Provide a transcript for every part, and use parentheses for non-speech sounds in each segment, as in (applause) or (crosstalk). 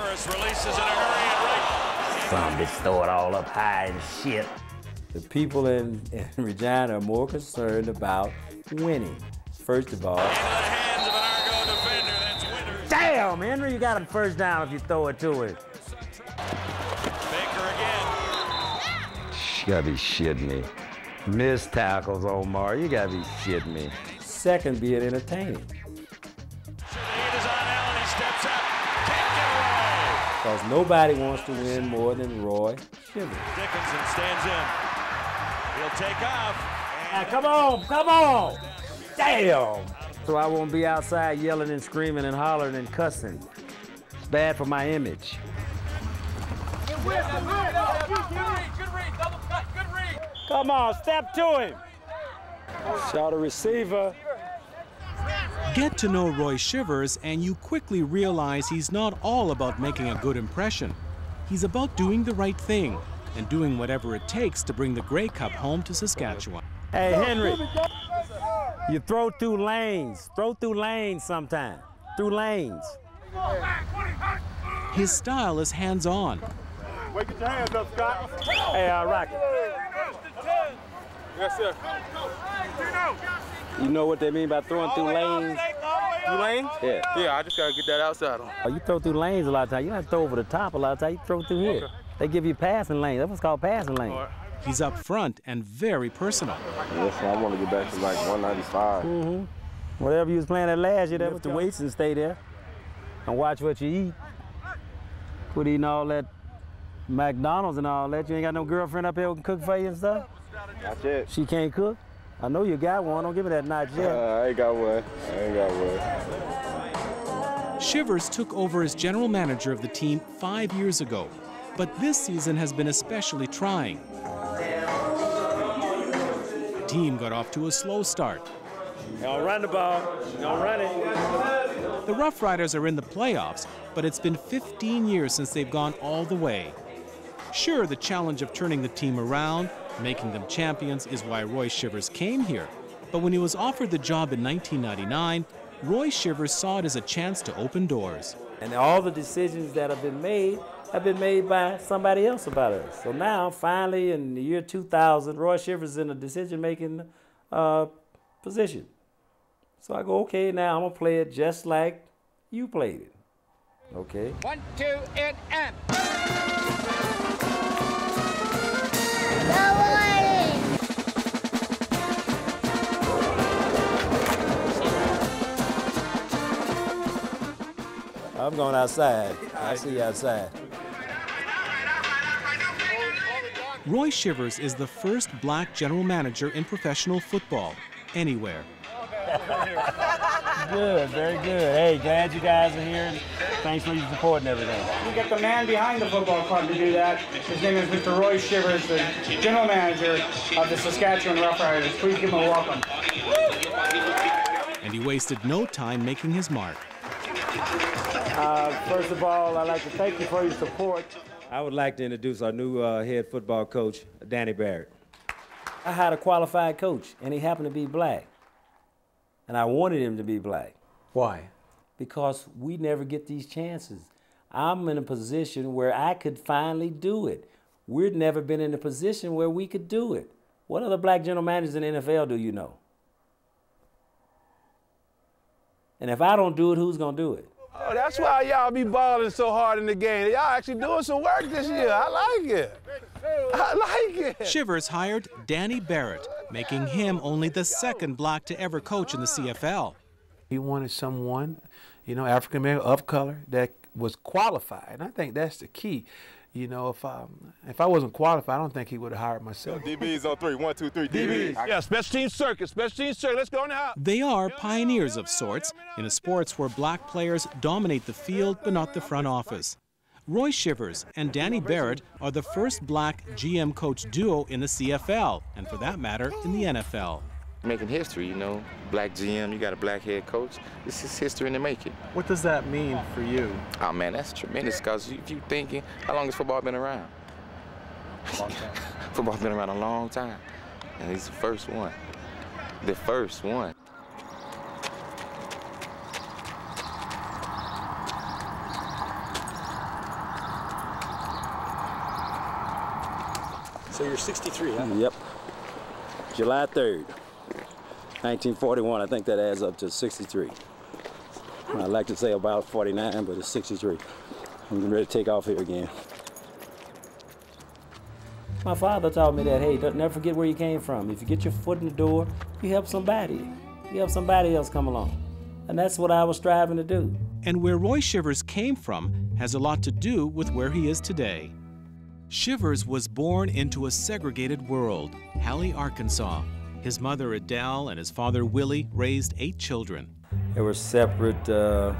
Burris releases in a hurry and right. Some bitch throw it all up high and shit. The people in, in Regina are more concerned about winning. First of all, Into the hands of an Argo defender. That's Winters. Damn, Henry, you got him first down if you throw it to him. Baker again. You gotta be shitting me. Missed tackles, Omar. You gotta be shitting me. second, be it entertaining. Because nobody wants to win more than Roy Shivers. Dickinson stands in. He'll take off. Ah, come on, come on! Damn! So I won't be outside yelling and screaming and hollering and cussing. It's bad for my image. Come on, step to him. Shout a receiver. Get to know Roy Shivers, and you quickly realize he's not all about making a good impression. He's about doing the right thing and doing whatever it takes to bring the Grey Cup home to Saskatchewan. Hey, Henry, you throw through lanes. Throw through lanes sometime. Through lanes. His style is hands on. Wait, get your hands up, Scott. Hey, uh, Rocky. Yes, sir. You know what they mean by throwing through lanes? Two lanes? Yeah. Yeah, I just gotta get that outside on. Oh, you throw through lanes a lot of times. You don't have to throw over the top a lot of times. You throw through here. They give you passing lanes. That's what's called passing lanes. He's up front and very personal. Listen, I want to get back to like 195. Mhm. Whatever you was playing at last year, that was the weights and stay there. And watch what you eat. Quit eating all that McDonald's and all that. You ain't got no girlfriend up here who can cook for you and stuff? Not yet. She can't cook? I know you got one. Don't give me that not Uh, yet. I ain't got one. I ain't got one. Shivers took over as general manager of the team five years ago, but this season has been especially trying. The team got off to a slow start. Don't run the ball. Don't run it. The Rough Riders are in the playoffs, but it's been 15 years since they've gone all the way. Sure, the challenge of turning the team around, making them champions, is why Roy Shivers came here. But when he was offered the job in 1999, Roy Shivers saw it as a chance to open doors. And all the decisions that have been made have been made by somebody else about us. So now, finally, in the year 2000, Roy Shivers is in a decision-making uh, position. So I go, okay, now I'm gonna play it just like you played it. Okay. One, two, and and. I'm going outside. I see you outside. Roy Shivers is the first black general manager in professional football, anywhere. (laughs) Good, very good. Hey, glad you guys are here. Thanks for your support and everything. We got the man behind the football club to do that. His name is Mr. Roy Shivers, the general manager of the Saskatchewan Roughriders. Please give him a welcome. And he wasted no time making his mark. Uh, first of all, I'd like to thank you for your support. I would like to introduce our new uh, head football coach, Danny Barrett. I had a qualified coach, and he happened to be black. And I wanted him to be black Why? because we never get these chances. I'm in a position where I could finally do it. We've never been in a position where we could do it. What other black general managers in the NFL do you know? And if I don't do it, who's going to do it? Oh, that's why y'all be balling so hard in the game. Y'all actually doing some work this year. I like it. I like it. Shivers hired Danny Barrett, making him only the second black to ever coach in the CFL. He wanted someone, you know, African American of color that was qualified. And I think that's the key. You know, if I if I wasn't qualified, I don't think he would have hired myself. DB's on three. One, two, three. DB's. Yeah, special team circuit, special team circuit. Let's go now. They are pioneers of sorts in a sports where black players dominate the field but not the front office. Roy Shivers and Danny Barrett are the first black GM coach duo in the CFL, and for that matter, in the NFL. making history, you know. Black GM, you got a black head coach. This is history in the making. What does that mean for you? Oh man, that's tremendous. Cause if you thinking, how long has football been around? (laughs) Long time. Football's been around a long time, and he's the first one. The first one. 63, huh? Yep. July 3rd, 1941. I think that adds up to 63. I like to say about 49, but it's 63. I'm getting ready to take off here again. My father taught me that, hey, don't never forget where you came from. If you get your foot in the door, you help somebody. You help somebody else come along. And that's what I was striving to do. And where Roy Shivers came from has a lot to do with where he is today. Shivers was born into a segregated world, Halle, Arkansas. His mother, Adele, and his father, Willie, raised eight children. There were separate uh,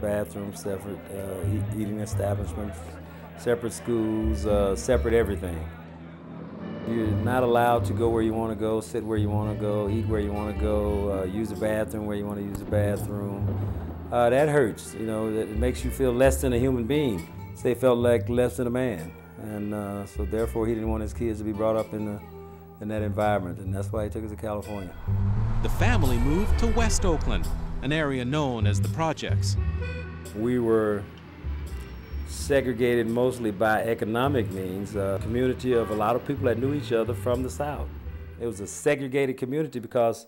bathrooms, separate uh, eating establishments, separate schools, uh, separate everything. You're not allowed to go where you want to go, sit where you want to go, eat where you want to go, uh, use a bathroom where you want to use a bathroom. Uh, that hurts, you know, it makes you feel less than a human being. They felt like less than a man. And uh, so therefore he didn't want his kids to be brought up in, the, in that environment, and that's why he took us to California. The family moved to West Oakland, an area known as the Projects. We were segregated mostly by economic means, a community of a lot of people that knew each other from the South. It was a segregated community because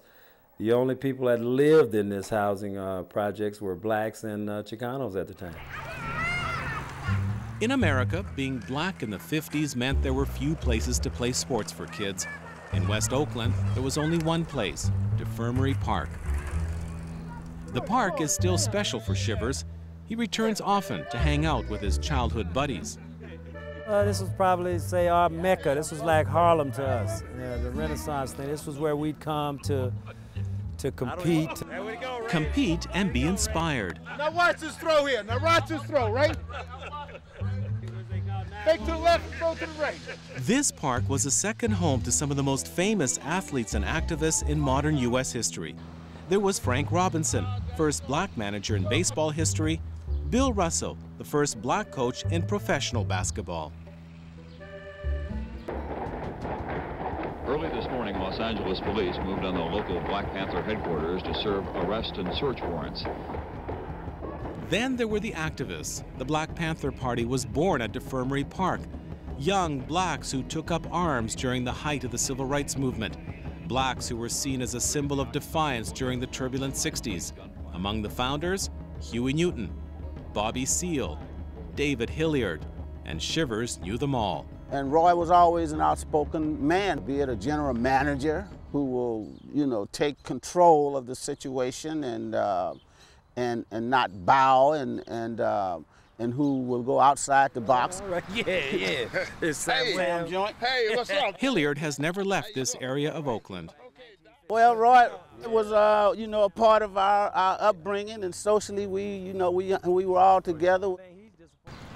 the only people that lived in this housing uh, projects were blacks and uh, Chicanos at the time. In America, being black in the 50s meant there were few places to play sports for kids. In West Oakland, there was only one place, DeFremery Park. The park is still special for Shivers. He returns often to hang out with his childhood buddies. Uh, this was probably, say, our Mecca. This was like Harlem to us, the Renaissance thing. This was where we'd come to, to compete. Compete and be inspired. Now watch this throw here. Now watch this throw, right? Fake to the left throw to the right. This park was a second home to some of the most famous athletes and activists in modern U.S. history. There was Frank Robinson, first black manager in baseball history, Bill Russell, the first black coach in professional basketball. Early this morning, Los Angeles police moved on the local Black Panther headquarters to serve arrest and search warrants. Then there were the activists. The Black Panther Party was born at DeFremery Park. Young blacks who took up arms during the height of the civil rights movement. Blacks who were seen as a symbol of defiance during the turbulent 60s. Among the founders, Huey Newton, Bobby Seale, David Hilliard, and Shivers knew them all. And Roy was always an outspoken man, be it a general manager who will, you know, take control of the situation and uh, and and not bow and and uh, and who will go outside the box. Yeah, yeah. It's Sam Hey, Sam joint. Hey, what's up? Hilliard has never left this area of Oakland. Well, Roy it was, uh, you know, a part of our, our upbringing, and socially, we, you know, we we were all together.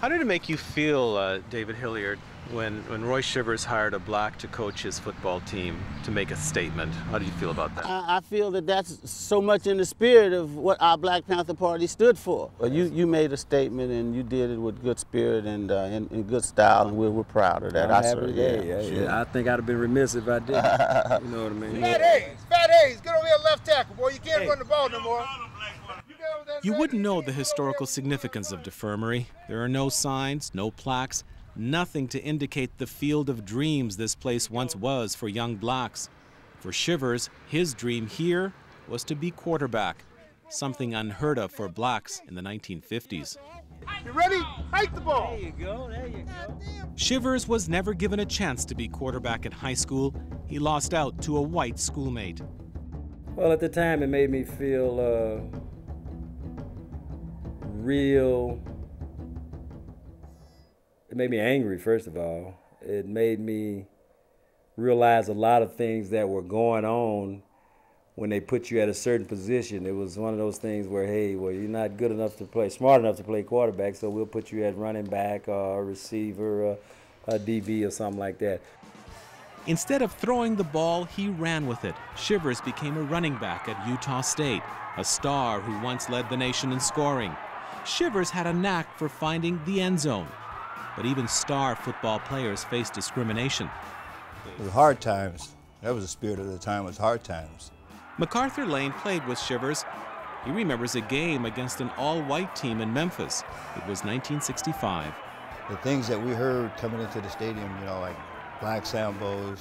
How did it make you feel, uh, David Hilliard, when, when Roy Shivers hired a black to coach his football team to make a statement? How do you feel about that? I, I feel that that's so much in the spirit of what our Black Panther Party stood for. Well, you, you made a statement and you did it with good spirit and uh, in, in good style, and we're, we're proud of that. I'm I happy certainly today. am. Yeah, Sure. yeah. I think I'd have been remiss if I didn't. (laughs) you know what I mean? Fat Hayes, Fat Hayes, get over here left tackle, boy. You can't run the ball no more. You wouldn't know the historical significance of DeFremery. There are no signs, no plaques, nothing to indicate the field of dreams this place once was for young blacks. For Shivers, his dream here was to be quarterback, something unheard of for blacks in the 1950s. You ready? Hike the ball. There you go, there you go. Shivers was never given a chance to be quarterback in high school. He lost out to a white schoolmate. Well, at the time, it made me feel uh, real. It made me angry, first of all. It made me realize a lot of things that were going on when they put you at a certain position. It was one of those things where, hey, well, you're not good enough to play, smart enough to play quarterback, so we'll put you at running back or receiver, or a DB, or something like that. Instead of throwing the ball, he ran with it. Shivers became a running back at Utah State, a star who once led the nation in scoring. Shivers had a knack for finding the end zone. But even star football players face discrimination. It was hard times. That was the spirit of the time, was hard times. MacArthur Lane played with Shivers. He remembers a game against an all-white team in Memphis. It was 1965. The things that we heard coming into the stadium, you know, like black sambos,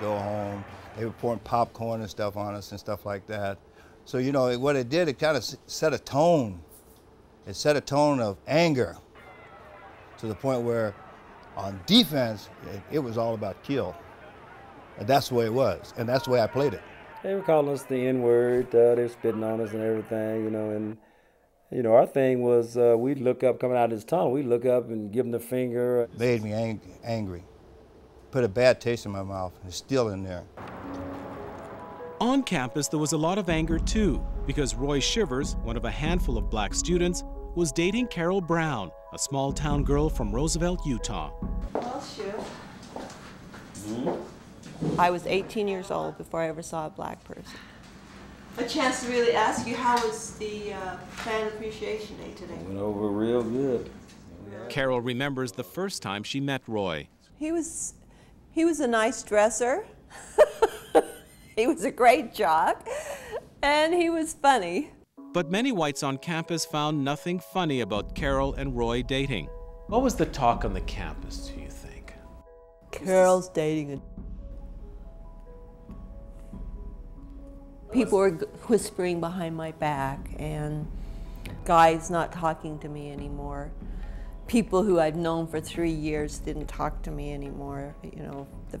go home. They were pouring popcorn and stuff on us and stuff like that. So, you know, what it did, it kind of set a tone. It set a tone of anger to the point where on defense, it, it was all about kill. And that's the way it was, and that's the way I played it. They were calling us the N word. Uh, they were spitting on us and everything, you know. And you know, our thing was uh, we'd look up coming out of this tunnel. We'd look up and give them the finger. Made me ang- angry. Put a bad taste in my mouth. And it's still in there. On campus, there was a lot of anger too, because Roy Shivers, one of a handful of black students, was dating Carol Brown, a small town girl from Roosevelt, Utah. Well, Shiv. I was 18 years old before I ever saw a black person. A chance to really ask you, how was the uh, Fan Appreciation Day today? Went over real good. Carol remembers the first time she met Roy. He was, he was a nice dresser. (laughs) he was a great jock, and he was funny. But many whites on campus found nothing funny about Carol and Roy dating. What was the talk on the campus, do you think? Carol's dating a people were whispering behind my back and guys not talking to me anymore people who i'd known for three years didn't talk to me anymore you know the,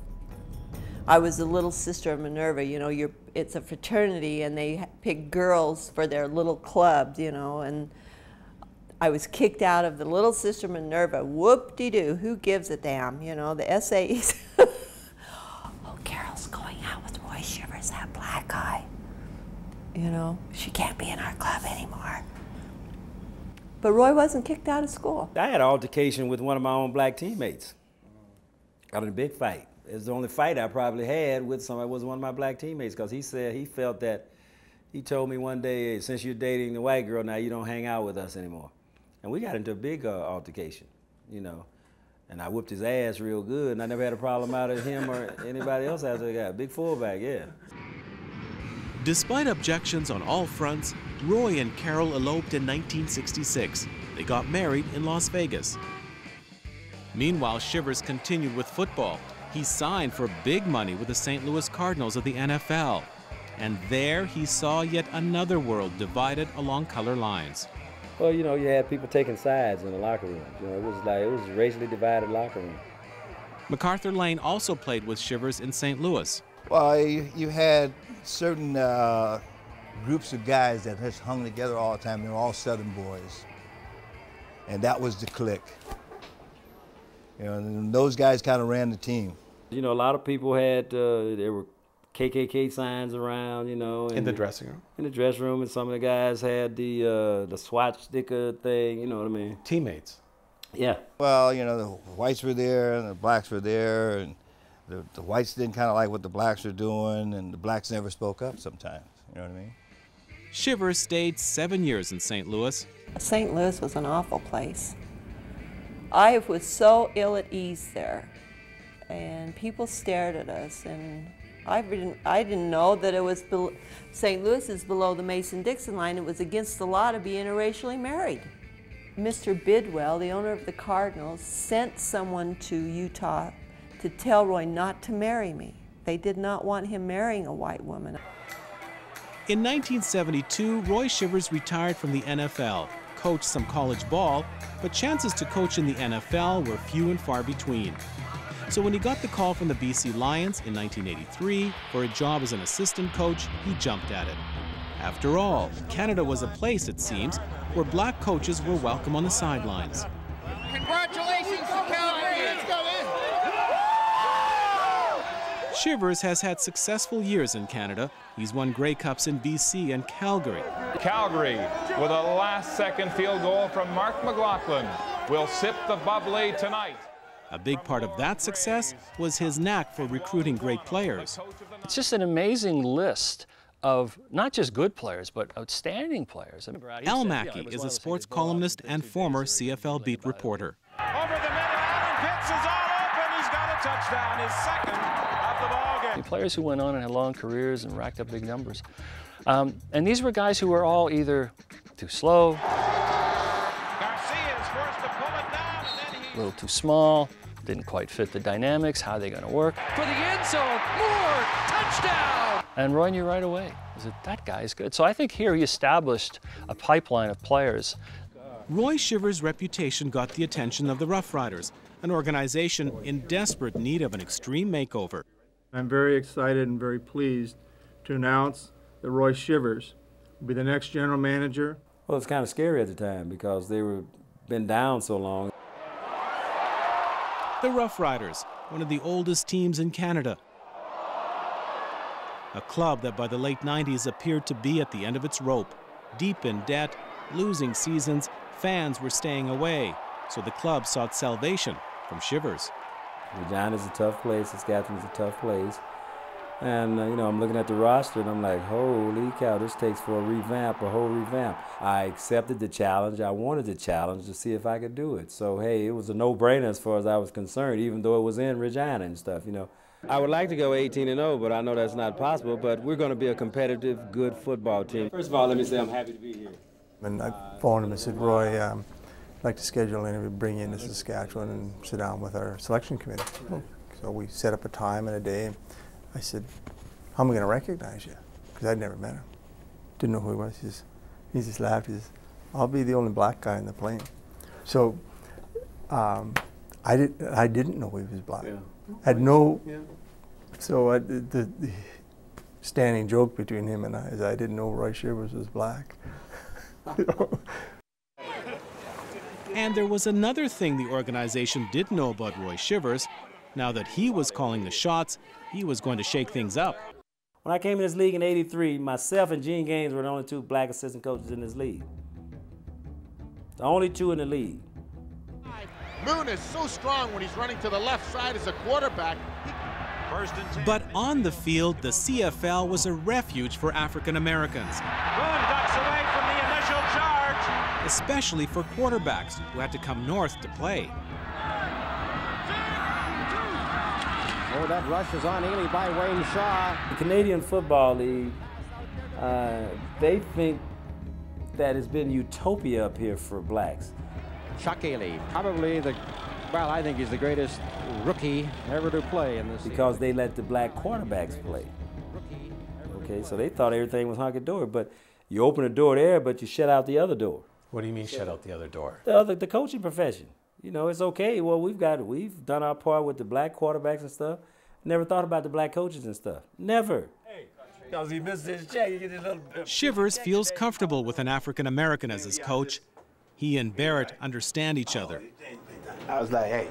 i was the little sister of minerva you know you're, it's a fraternity and they pick girls for their little clubs you know and i was kicked out of the little sister minerva whoop-de-doo who gives a damn you know the essays (laughs) oh carol's going out with roy shivers that black guy you know, she can't be in our club anymore. But Roy wasn't kicked out of school. I had an altercation with one of my own black teammates. Got in a big fight. It was the only fight I probably had with somebody was one of my black teammates because he said he felt that he told me one day, since you're dating the white girl now, you don't hang out with us anymore. And we got into a big uh, altercation, you know. And I whooped his ass real good, and I never had a problem out of him or anybody else after I got. Big fullback, yeah. Despite objections on all fronts, Roy and Carol eloped in 1966. They got married in Las Vegas. Meanwhile, Shivers continued with football. He signed for big money with the St. Louis Cardinals of the NFL. And there he saw yet another world divided along color lines. Well, you know, you had people taking sides in the locker room. You know, it was like it was a racially divided locker room. MacArthur Lane also played with Shivers in St. Louis. Well, you, you had certain uh, groups of guys that just hung together all the time. They were all Southern boys, and that was the clique. You know, and those guys kind of ran the team. You know, a lot of people had uh, there were KKK signs around. You know, in the dressing room. In the dressing room, and some of the guys had the uh, the swatch sticker thing. You know what I mean? Teammates. Yeah. Well, you know, the whites were there and the blacks were there, and the, the whites didn't kind of like what the blacks were doing, and the blacks never spoke up sometimes. You know what I mean? Shivers stayed seven years in St. Louis. St. Louis was an awful place. I was so ill at ease there, and people stared at us, and I didn't, I didn't know that it was St. Louis is below the Mason-Dixon line. It was against the law to be interracially married. Mr. Bidwell, the owner of the Cardinals, sent someone to Utah to tell Roy not to marry me. They did not want him marrying a white woman. In 1972, Roy Shivers retired from the NFL, coached some college ball, but chances to coach in the NFL were few and far between. So when he got the call from the BC Lions in 1983 for a job as an assistant coach, he jumped at it. After all, Canada was a place, it seems, where black coaches were welcome on the sidelines. Congratulations to Calgary! Shivers has had successful years in Canada. He's won Grey Cups in BC and Calgary. Calgary with a last second field goal from Mark McLaughlin will sip the bubbly tonight. A big part of that success was his knack for recruiting great players. It's just an amazing list of not just good players, but outstanding players. Al Mackey is a sports columnist and former CFL beat reporter. Over the middle, Allen Pitts is all open. He's got a touchdown, his second of the ball game. Players who went on and had long careers and racked up big numbers. Um, and these were guys who were all either too slow, a little too small, Didn't quite fit the dynamics. How are they going to work? For the end zone, Moore, touchdown! And Roy knew right away. He said, that guy's good. So I think here he established a pipeline of players. Roy Shivers' reputation got the attention of the Rough Riders, an organization in desperate need of an extreme makeover. I'm very excited and very pleased to announce that Roy Shivers will be the next general manager. Well, it's kind of scary at the time because they were been down so long. The Rough Riders, one of the oldest teams in Canada. A club that by the late 90s appeared to be at the end of its rope, deep in debt, losing seasons, fans were staying away, so the club sought salvation from Shivers. Regina's a tough place, Saskatchewan's a tough place. And, uh, you know, I'm looking at the roster and I'm like, holy cow, this takes for a revamp, a whole revamp. I accepted the challenge. I wanted the challenge to see if I could do it. So, hey, it was a no brainer as far as I was concerned, even though it was in Regina and stuff, you know. I would like to go 18 and 0, but I know that's not possible. But we're going to be a competitive, good football team. First of all, let me say I'm happy to be here. And I phoned him and said, Roy, um, I'd like to schedule an interview, bring you into Saskatchewan and sit down with our selection committee. So we set up a time and a day. I said, how am I going to recognize you? Because I'd never met him. Didn't know who he was. He just, he just laughed. He says, I'll be the only black guy in the plane. So um, I, did, I didn't know he was black. Yeah. I had no, Yeah. so I, the, the, the standing joke between him and I is I didn't know Roy Shivers was black. You (laughs) know? And there was another thing the organization did know about Roy Shivers. Now that he was calling the shots, he was going to shake things up. When I came in this league in 83, myself and Gene Gaines were the only two black assistant coaches in this league. The only two in the league. Moon is so strong when he's running to the left side as a quarterback. First and 10. But on the field, the CFL was a refuge for African Americans, Boone ducks away from the initial charge. especially for quarterbacks who had to come north to play. Oh, that rush is on Ealey by Wayne Shaw. The Canadian Football League, uh, they think that it's been utopia up here for blacks. Chuck Ealey, probably the, well, I think he's the greatest rookie ever to play in this. because they let the black quarterbacks play. Okay, so they thought everything was hunky dory, but you open a door there, but you shut out the other door. What do you mean shut out the other door? The other, the coaching profession. You know, it's okay. Well, we've got, we've done our part with the black quarterbacks and stuff. Never thought about the black coaches and stuff. Never. Because he missed his check, he get his little. Shivers feels comfortable with an African American as his coach. He and Barrett understand each other. I was like, hey,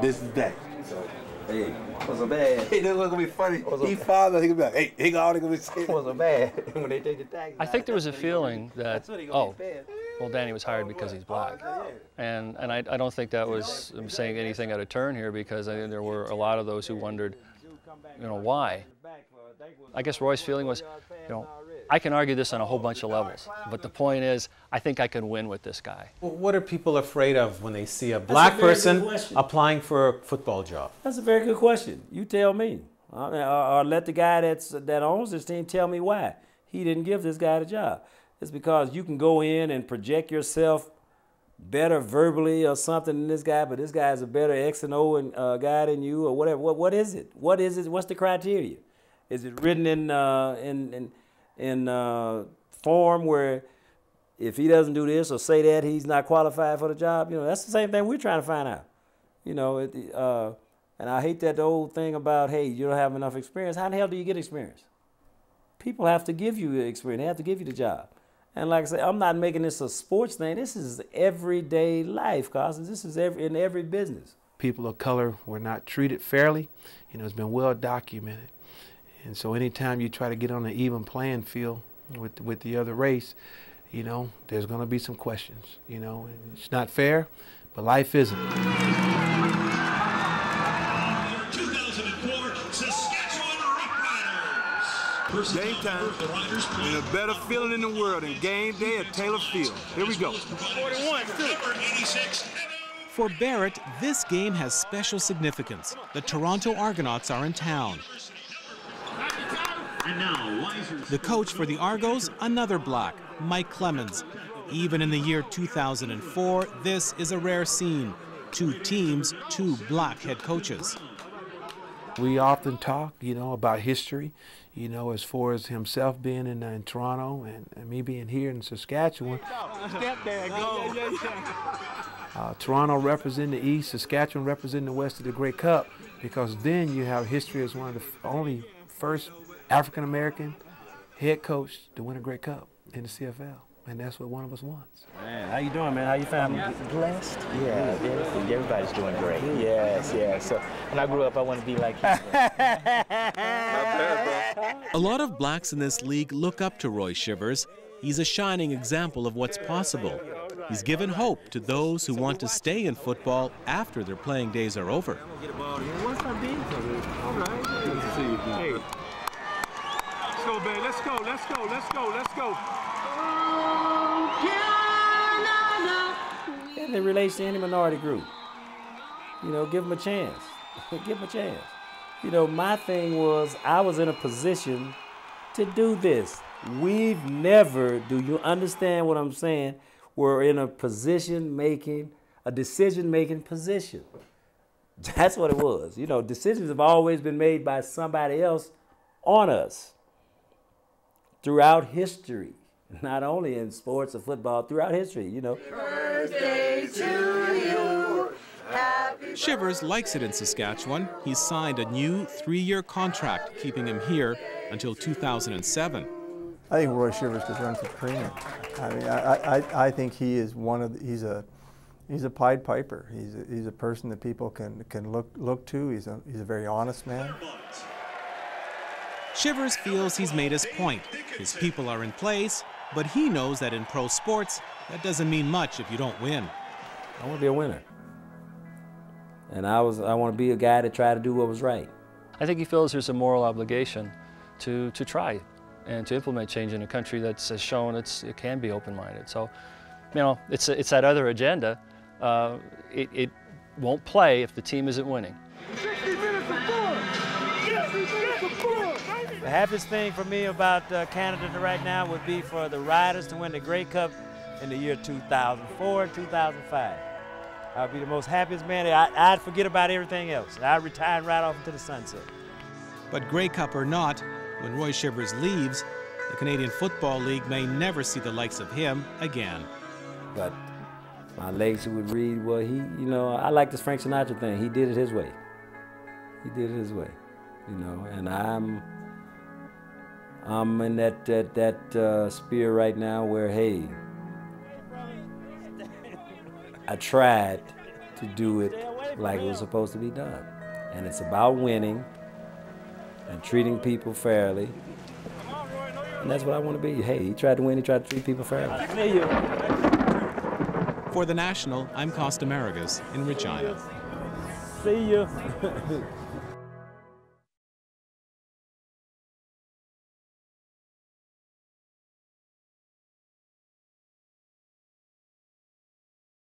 this is that. Hey, what's so bad? (laughs) Hey, this was gonna be funny. He father, he gonna be like, hey, he got all they gonna be saying. What's so bad? (laughs) when they take the tax. I think there was a feeling (laughs) that, oh, well, Danny was hired because he's black. Oh, and, and I, I don't think that was I'm saying anything out of turn here because I think there were a lot of those who wondered, you know, why. I guess Roy's feeling was, you know, I can argue this on a whole bunch of levels, but the point is, I think I can win with this guy. Well, what are people afraid of when they see a a black very good person applying for a football job? That's a very good question. You tell me. I mean, or, or let the guy that's, that owns this team tell me why he didn't give this guy the job. It's because you can go in and project yourself better verbally or something than this guy, but this guy is a better X and O and, uh, guy than you or whatever. What, what is it? What is it? What's the criteria? Is it written in uh, in in, in uh, form where if he doesn't do this or say that, he's not qualified for the job? You know, that's the same thing we're trying to find out. You know, it, uh, and I hate that old thing about, hey, you don't have enough experience. How the hell do you get experience? People have to give you experience. They have to give you the job. And like I said, I'm not making this a sports thing. This is everyday life, Carson. This is every, in every business. People of color were not treated fairly. You know, it's been well documented. And so anytime you try to get on an even playing field with, with the other race, you know, there's going to be some questions, you know. It's not fair, but life isn't. Game time. And a better feeling in the world than game day at Taylor Field. Here we go. 41, For Barrett, this game has special significance. The Toronto Argonauts are in town. And now, The coach for the Argos, another black, Mike Clemons. Even in the year 2004, this is a rare scene. Two teams, two black head coaches. We often talk, you know, about history, you know, as far as himself being in, in Toronto and, and, me being here in Saskatchewan. Step there, go. Uh, Toronto represent the East, Saskatchewan represent the West of the Grey Cup, because then you have history as one of the only first African American head coach to win a Grey Cup in the CFL, and that's what one of us wants. Man, how you doing, man? How you family? Blessed. Yeah, yeah, everybody's doing great. Yes, yes. So when I grew up, I wanted to be like you. (laughs) A lot of blacks in this league look up to Roy Shivers. He's a shining example of what's possible. He's given hope to those who want to stay in football after their playing days are over. What's up, B? All right. Good to see you. Hey. Let's go, babe. Let's go. Let's go. Let's go. Let's go. And it relates to any minority group. You know, give them a chance. (laughs) give them a chance. You know, my thing was I was in a position to do this. We've never, do you understand what I'm saying? We're in a position making, a decision making position. (laughs) That's what it was. You know, decisions have always been made by somebody else on us throughout history, (laughs) not only in sports or football, throughout history, you know. Birthday to you. Happy Shivers likes it in Saskatchewan. He's signed a new three year contract, keeping him here until 2007. I think Roy Shivers could run for premier. I mean, I, I, I think he is one of the, he's a he's a Pied Piper. He's a, he's a person that people can can look look to. He's a he's a very honest man. Shivers feels he's made his point. His people are in place, but he knows that in pro sports, that doesn't mean much if you don't win. I want to be a winner. And I was I want to be a guy that tried to do what was right. I think he feels there's a moral obligation to, to try and to implement change in a country that's has shown it's, it can be open-minded. So, you know, it's, it's that other agenda. Uh, it, it won't play if the team isn't winning. The happiest thing for me about uh, Canada right now would be for the Riders to win the Grey Cup in the year 2004 and 2005. I'd be the most happiest man. I, would forget about everything else. I'd retire right off into the sunset. But Grey Cup or not, when Roy Shivers leaves, the Canadian Football League may never see the likes of him again. But my legacy would read, well, he, you know, I like this Frank Sinatra thing. He did it his way. He did it his way, you know, and I'm, I'm in that that that uh, sphere right now where, hey, I tried to do it like it was supposed to be done, and it's about winning and treating people fairly. And that's what I want to be. Hey, he tried to win, he tried to treat people fairly. For The National, I'm Costa Maragos in Regina. See you. (laughs)